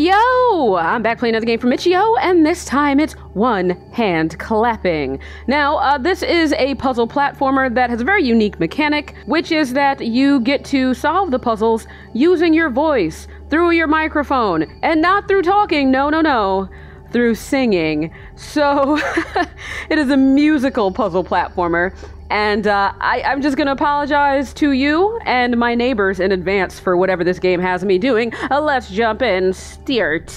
yo! I'm back playing another game from Itch.io, and this time it's one hand clapping. Now, uh, this is a puzzle platformer that has a very unique mechanic, which is that you get to solve the puzzles using your voice through your microphone, and not through talking, no, no, no, through singing. So, it is a musical puzzle platformer, and uh, I, I'm just gonna apologize to you and my neighbors in advance for whatever this game has me doing. Uh, let's jump in. Start.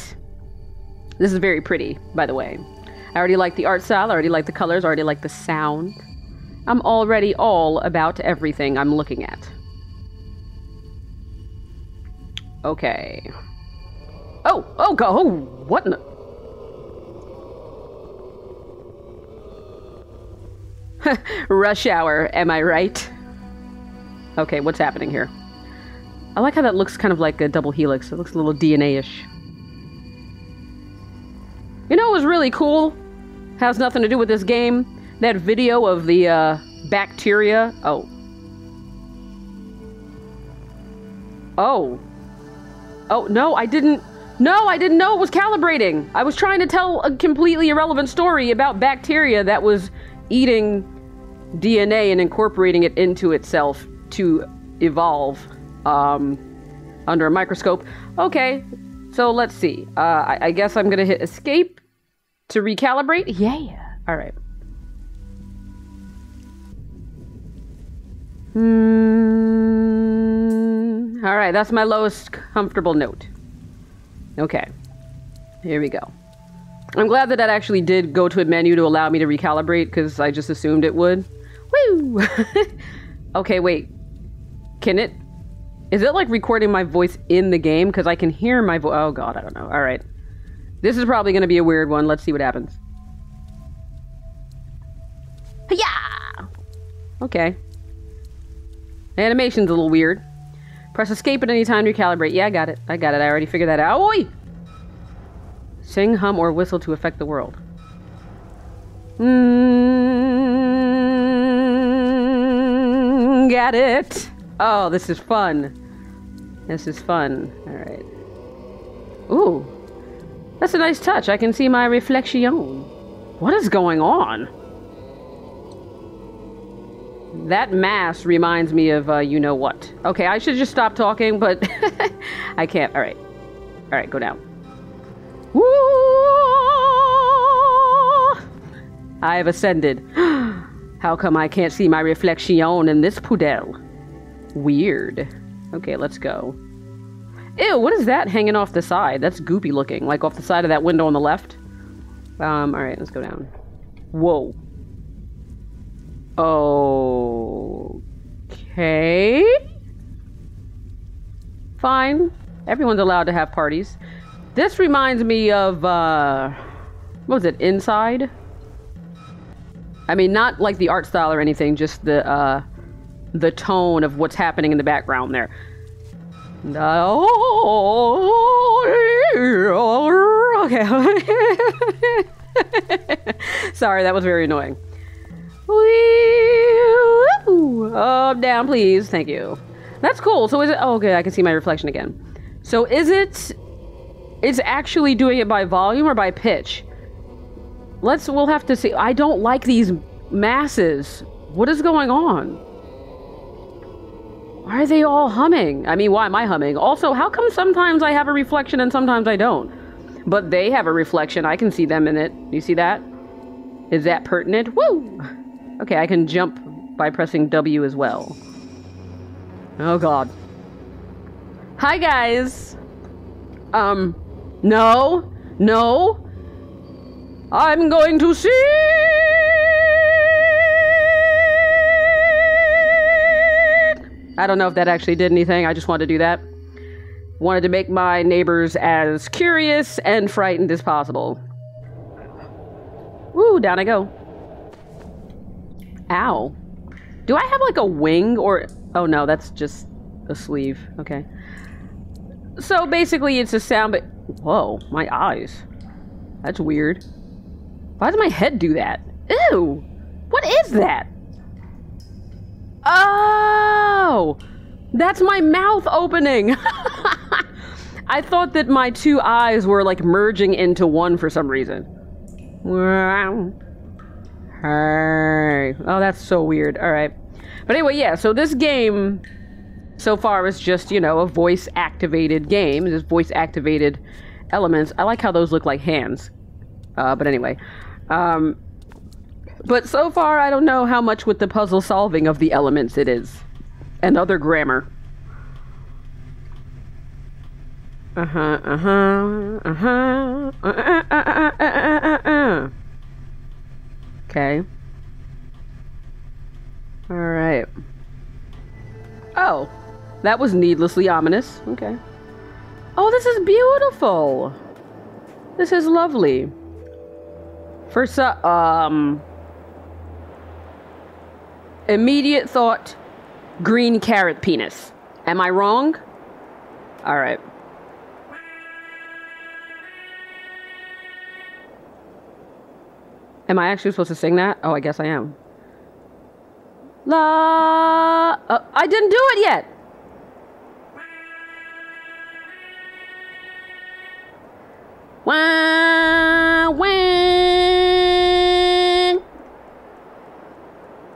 This is very pretty, by the way. I already like the art style, I already like the colors, I already like the sound. I'm already all about everything I'm looking at. Okay. Oh, oh, go, oh, what in the... Rush hour, am I right? Okay, what's happening here? I like how that looks kind of like a double helix. It looks a little DNA-ish. You know what was really cool? Has nothing to do with this game. That video of the uh, bacteria. Oh. Oh. Oh, no, I didn't... No, I didn't know it was calibrating. I was trying to tell a completely irrelevant story about bacteria that was eating DNA and incorporating it into itself to evolve um, under a microscope. Okay, so let's see. Uh, I, I guess I'm gonna hit escape to recalibrate. Yeah. All right. Hmm. All right, that's my lowest comfortable note. Okay. Here we go. I'm glad that that actually did go to a menu to allow me to recalibrate because I just assumed it would. Woo! okay, wait. Can it? Is it like recording my voice in the game? Because I can hear my voice. Oh god, I don't know. All right. This is probably going to be a weird one. Let's see what happens. Yeah. Okay. Animation's a little weird. Press escape at any time to recalibrate. Yeah, I got it. I got it. I already figured that out. Oi! Sing, hum, or whistle to affect the world. Hmm. Got it. Oh, this is fun. This is fun. All right. Ooh. That's a nice touch. I can see my reflection. What is going on? That mass reminds me of uh, you know what. Okay, I should just stop talking, but I can't. All right. All right, go down. Woo! I have ascended. How come I can't see my reflection in this pudel? Weird. Okay, let's go. Ew, what is that hanging off the side? That's goopy looking, like off the side of that window on the left. Um, alright, let's go down. Whoa. Oh okay. Fine. Everyone's allowed to have parties. This reminds me of, uh, what was it, Inside? I mean, not like the art style or anything, just the, uh, the tone of what's happening in the background there. Okay. Sorry, that was very annoying. Up, down, please. Thank you. That's cool. So is it? Oh, okay. I can see my reflection again. So is it? It's actually doing it by volume or by pitch. Let's. We'll have to see. I don't like these masses. What is going on? Why are they all humming? I mean, why am I humming? Also, how come sometimes I have a reflection and sometimes I don't? But they have a reflection. I can see them in it. You see that? Is that pertinent? Woo! Okay, I can jump by pressing W as well. Oh god. Hi guys! Um, no, no. I'm going to see I don't know if that actually did anything. I just wanted to do that. Wanted to make my neighbors as curious and frightened as possible. Woo, down I go. Ow. Do I have like a wing or... Oh no, that's just a sleeve. Okay. So basically it's a sound but... Whoa, my eyes. That's weird. Why does my head do that? Ew! What is that? Oh! That's my mouth opening! I thought that my two eyes were like merging into one for some reason. Hey. Oh, that's so weird. All right. But anyway, yeah, so this game so far is just, you know, a voice activated game. Just voice activated elements. I like how those look like hands. Uh, but anyway. Um, but so far, I don't know how much with the puzzle solving of the elements it is. And other grammar. Uh huh, uh huh, uh huh, uh uh uh uh uh uh uh. Okay. Alright. Oh, that was needlessly ominous. Okay. Oh, this is beautiful. This is lovely. First, uh, um, immediate thought, green carrot penis. Am I wrong? All right. Am I actually supposed to sing that? Oh, I guess I am. La. Uh, I didn't do it yet. Wah,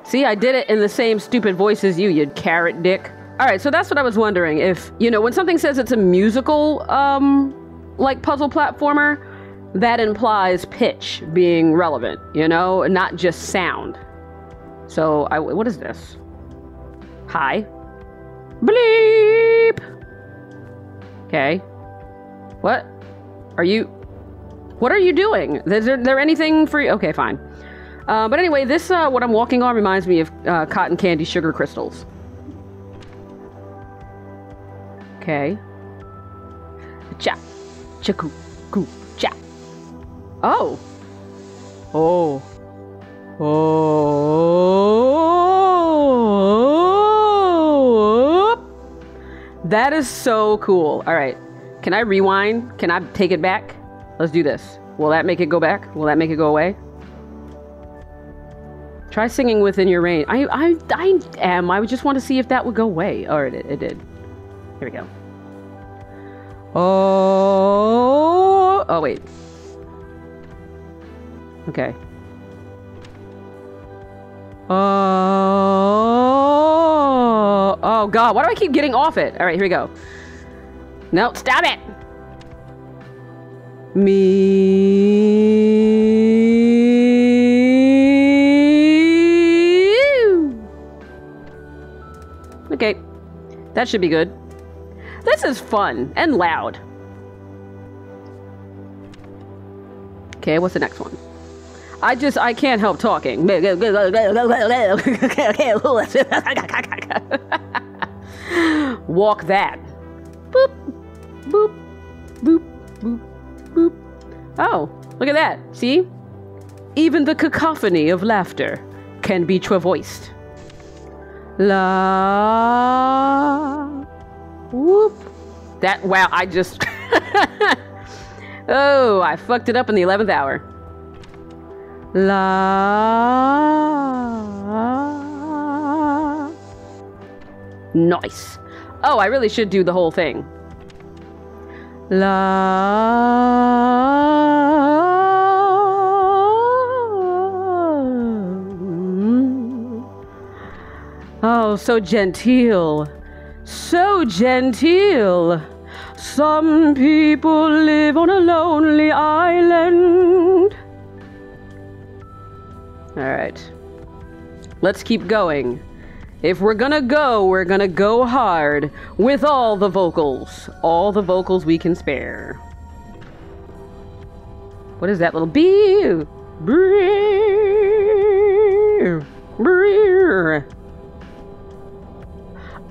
See, I did it in the same stupid voice as you, you carrot dick. All right, so that's what I was wondering. If, you know, when something says it's a musical, um, like puzzle platformer, that implies pitch being relevant, you know, not just sound. So, I, what is this? Hi. Bleep! Okay. What? Are you. What are you doing? Is there, there anything for you? Okay, fine. Uh, but anyway, this, uh, what I'm walking on reminds me of uh, cotton candy sugar crystals. Okay. Cha. Chaku. Ku. Cha. Oh. Oh. Oh. That is so cool. All right. Can I rewind? Can I take it back? Let's do this. Will that make it go back? Will that make it go away? Try singing within your range. I, I, I am. I just want to see if that would go away. Oh, it, it did. Here we go. Oh. Oh, wait. Okay. Oh. Oh, God. Why do I keep getting off it? All right, here we go. No, stop it. Me. That should be good. This is fun and loud. Okay, what's the next one? I just I can't help talking. Walk that. Boop, boop, boop, boop, boop. Oh, look at that. See? Even the cacophony of laughter can be travoiced. La. Whoop. That, wow, I just. oh, I fucked it up in the 11th hour. La. Nice. Oh, I really should do the whole thing. La. Oh, so genteel. So genteel. Some people live on a lonely island. All right. Let's keep going. If we're gonna go, we're gonna go hard with all the vocals. All the vocals we can spare. What is that little bee? Brrr. Brrr.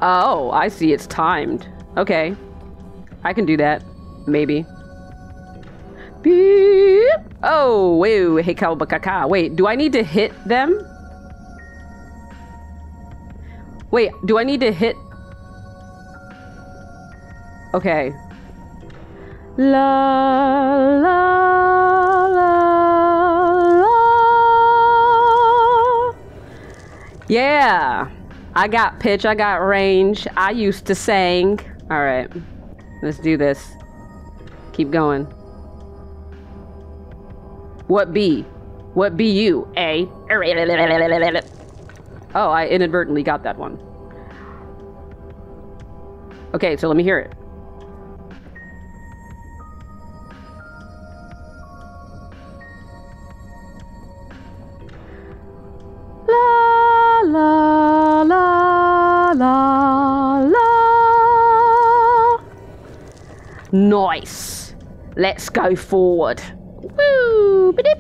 Oh, I see. It's timed. Okay. I can do that. Maybe. Beep. Oh, wait, hey, kaka. Wait, do I need to hit them? Wait, do I need to hit? Okay. La la la la. Yeah. I got pitch, I got range. I used to sing. All right. Let's do this. Keep going. What be? What be you? A. Oh, I inadvertently got that one. Okay, so let me hear it. Nice. Let's go forward. Woo! Ba-dip,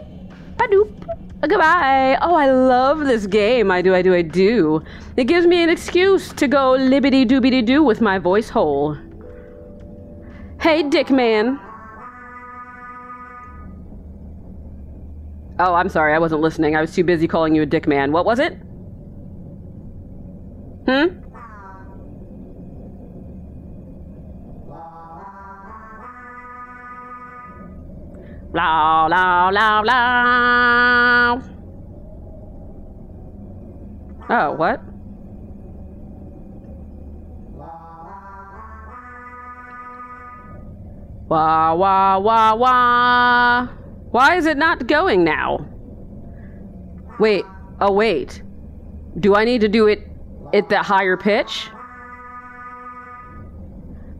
ba-doop. Goodbye. Oh, I love this game. I do, I do, I do. It gives me an excuse to go libbity doobity doo with my voice hole. Hey, Dick Man. Oh, I'm sorry. I wasn't listening. I was too busy calling you a dick man. What was it? Hmm? La la la la. Oh, what? Wah wah wah wah. Why is it not going now? Wait, oh wait. Do I need to do it at the higher pitch?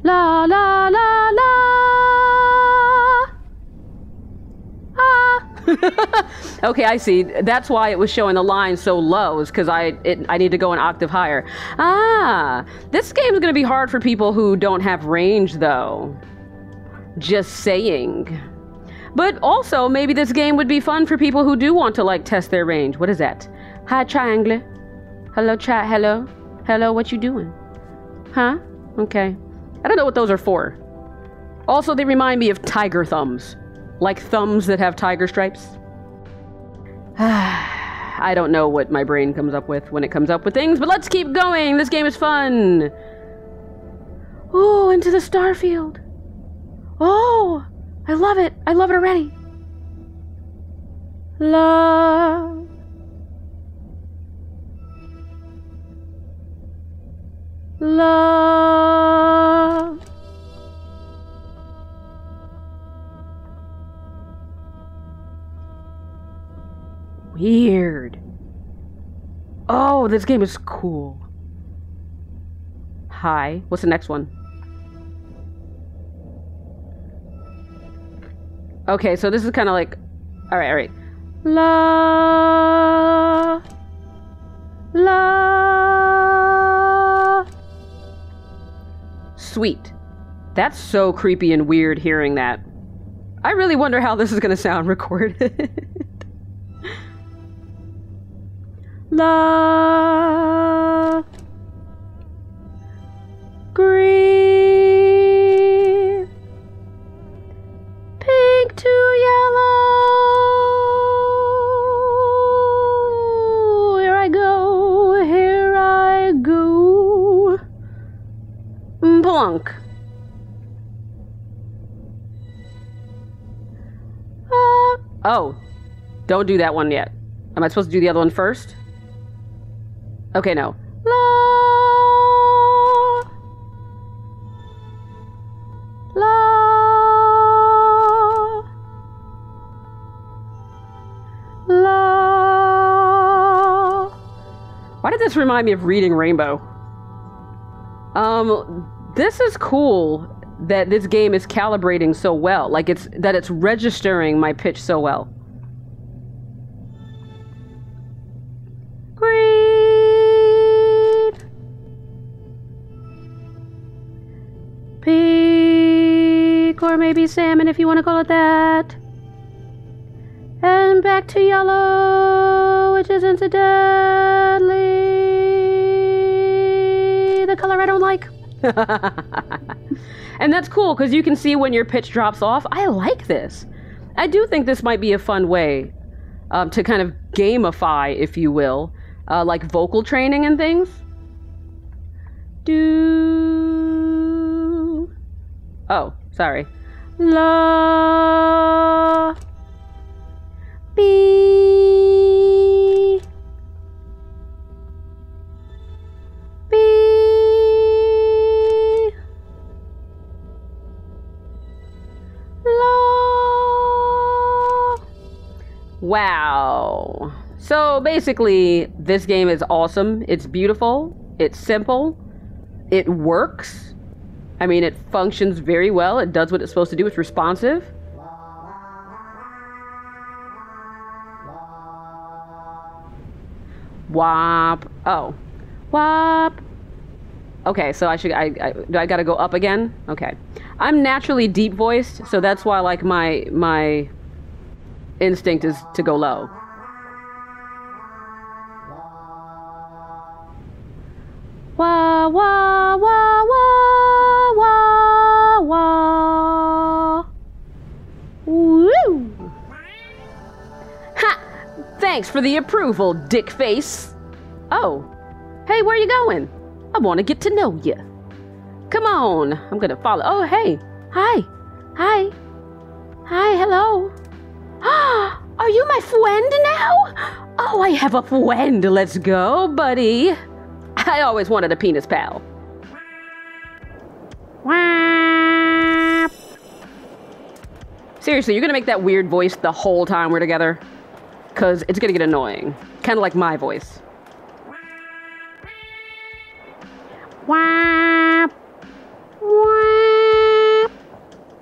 La la la la. okay, I see. That's why it was showing the line so low, is because I it, I need to go an octave higher. Ah, this game's gonna be hard for people who don't have range, though. Just saying. But also, maybe this game would be fun for people who do want to like test their range. What is that? Hi, triangle. Hello, chat. Hello, hello. What you doing? Huh? Okay. I don't know what those are for. Also, they remind me of tiger thumbs, like thumbs that have tiger stripes. I don't know what my brain comes up with when it comes up with things, but let's keep going. This game is fun. Oh, into the starfield. Oh, I love it. I love it already. Love. Love. Weird. Oh, this game is cool. Hi. What's the next one? Okay, so this is kind of like, all right, all right. La, la. Sweet. That's so creepy and weird hearing that. I really wonder how this is going to sound recorded. La. Green pink to yellow. Here I go, here I go. Plunk. Uh, oh, don't do that one yet. Am I supposed to do the other one first? Okay, no. La. La. La. Why did this remind me of Reading Rainbow? Um, this is cool that this game is calibrating so well. Like it's that it's registering my pitch so well. Or maybe salmon if you want to call it that. And back to yellow, which is incidentally the color I don't like. and that's cool because you can see when your pitch drops off. I like this. I do think this might be a fun way um, to kind of gamify, if you will, uh, like vocal training and things. Do. Oh, sorry. La B B La Wow. So basically, this game is awesome. It's beautiful. It's simple. It works I mean, it functions very well. It does what it's supposed to do. It's responsive. Wop. Oh. Wop. Okay, so I should. I, I do. I gotta go up again. Okay. I'm naturally deep voiced, so that's why like my my instinct is to go low. Thanks for the approval, dick face. Oh. Hey, where you going? I want to get to know you. Come on. I'm going to follow. Oh, hey. Hi. Hi. Hi, hello. Are you my friend now? Oh, I have a friend. Let's go, buddy. I always wanted a penis pal. Seriously, you're gonna make that weird voice the whole time we're together? Because it's gonna get annoying. Kind of like my voice. Wap. Wap.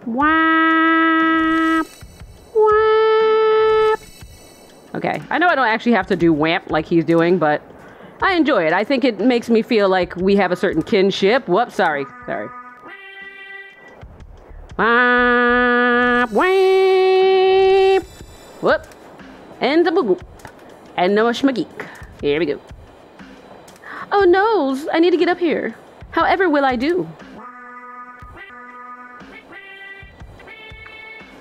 Wap. Okay, I know I don't actually have to do wamp like he's doing, but I enjoy it. I think it makes me feel like we have a certain kinship. Whoops, sorry, sorry. Wap, wap. Whoop. And the boop. And no schmageek. Here we go. Oh noes, I need to get up here. However will I do?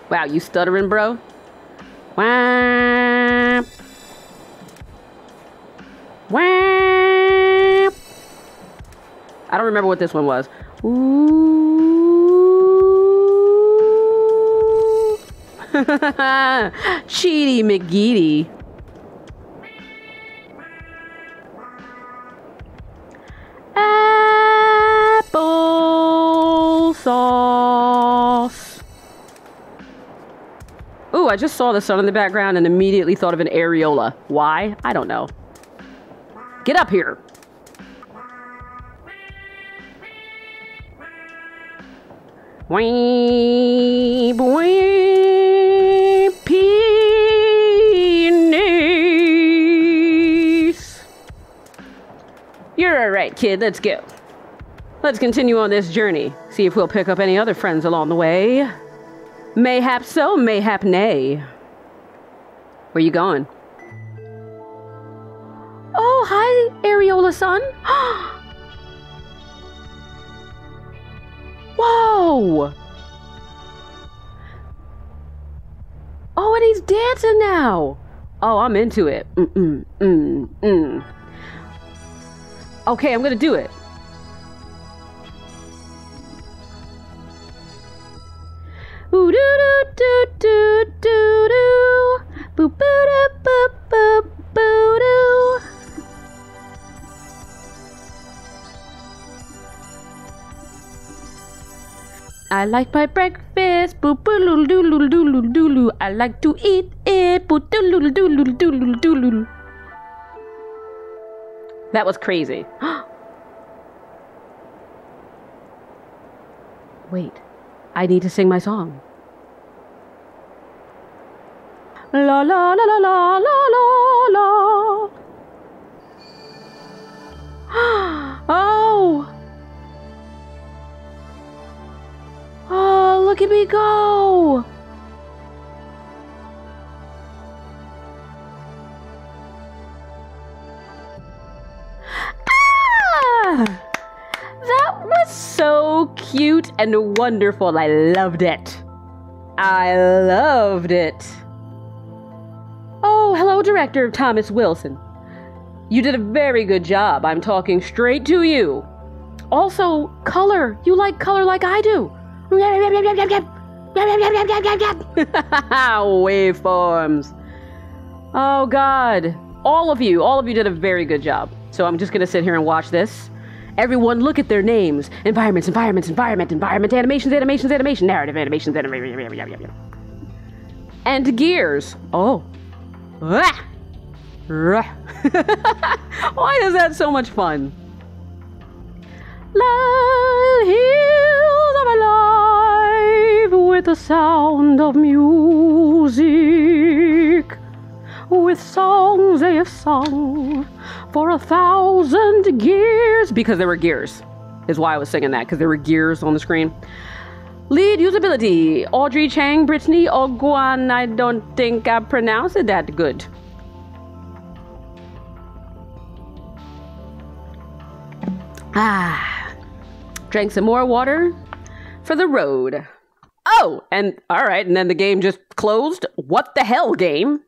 Wow, you stuttering, bro? Wap. Wap. I don't remember what this one was. Ooh. Cheaty McGeady. Applesauce. Ooh, I just saw the sun in the background and immediately thought of an areola. Why? I don't know. Get up here. Weep, weep, You're kid. Let's go. Let's continue on this journey. See if we'll pick up any other friends along the way. Mayhap so, mayhap nay. Where you going? Oh, hi, Areola son. Whoa! Oh, and he's dancing now. Oh, I'm into it. Mm-mm, mm, mm. Okay, I'm gonna do it. Ooh doo doo doo doo doo doo. Boo boo doo boo boo boo doo. I like my breakfast. Boo boo loo doo loo doo loo doo loo. I like to eat it. Boo doo loo doo loo doo loo doo loo. That was crazy. Wait, I need to sing my song. La la la la la la la la. Oh. Oh, look at me go. That was so cute and wonderful. I loved it. I loved it. Oh, hello, Director Thomas Wilson. You did a very good job. I'm talking straight to you. Also, color. You like color like I do. Waveforms. Oh, God. All of you, all of you did a very good job. So I'm just going to sit here and watch this. Everyone look at their names. Environments, environments, environment, environment, animations, animations, animation, narrative, animations, animation. And gears. Oh. Rah. Why is that so much fun? The hills are alive with the sound of music, with songs they have sung for a thousand gears Because there were gears, is why I was singing that, because there were gears on the screen. Lead usability Audrey Chang, Brittany Ogwan. I don't think I pronounced it that good. Ah, drank some more water for the road. Oh, and all right, and then the game just closed. What the hell, game?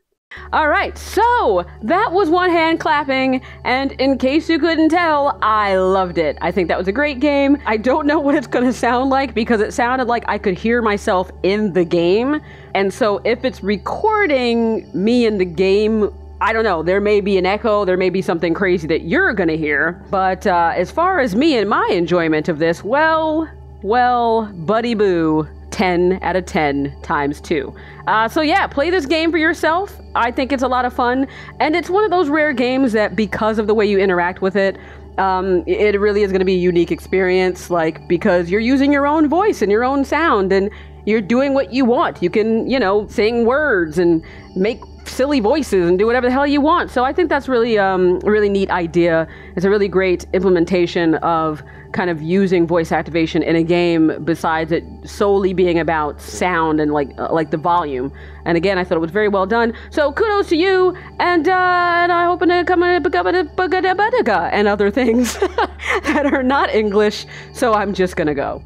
All right, so that was one hand clapping, and in case you couldn't tell, I loved it. I think that was a great game. I don't know what it's gonna sound like because it sounded like I could hear myself in the game. And so if it's recording me in the game, I don't know, there may be an echo, there may be something crazy that you're gonna hear. But uh, as far as me and my enjoyment of this, well, well, buddy boo. 10 out of 10 times 2. Uh, so, yeah, play this game for yourself. I think it's a lot of fun. And it's one of those rare games that, because of the way you interact with it, um, it really is going to be a unique experience. Like, because you're using your own voice and your own sound, and you're doing what you want. You can, you know, sing words and make silly voices and do whatever the hell you want. So I think that's really um, a really neat idea. It's a really great implementation of kind of using voice activation in a game besides it solely being about sound and like uh, like the volume. And again, I thought it was very well done. So kudos to you, and uh, and I hope to come and other things that are not English. So I'm just gonna go.